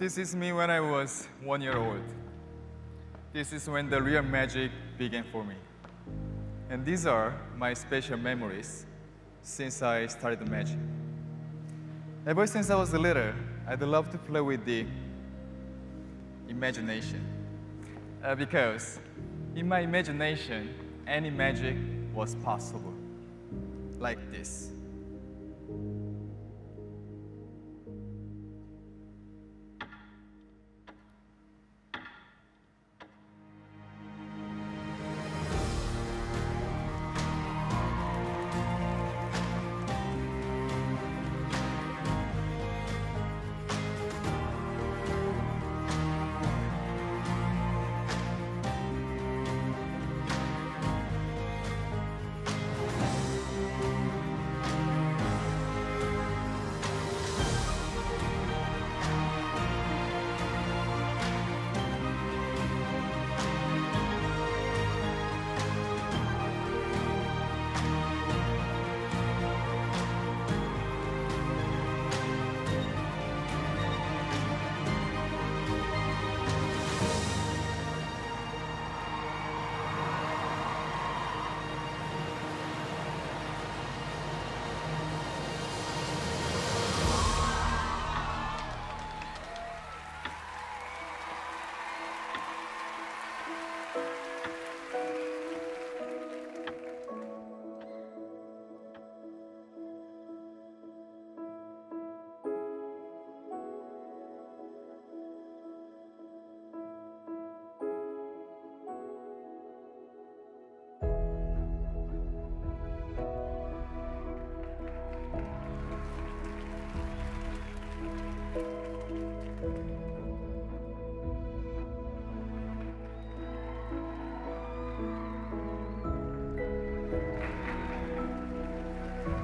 This is me when I was one year old. This is when the real magic began for me. And these are my special memories since I started magic. Ever since I was little, I'd love to play with the imagination. Uh, because in my imagination, any magic was possible. Like this.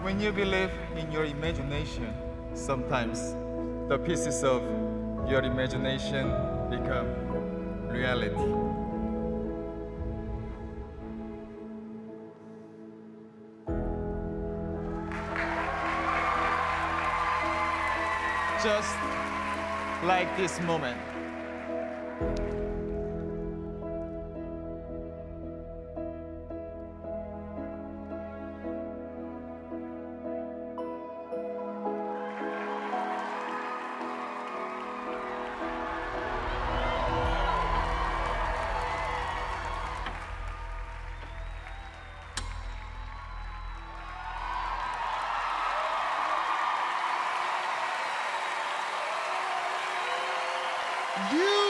When you believe in your imagination, sometimes the pieces of your imagination become reality. Just like this moment. You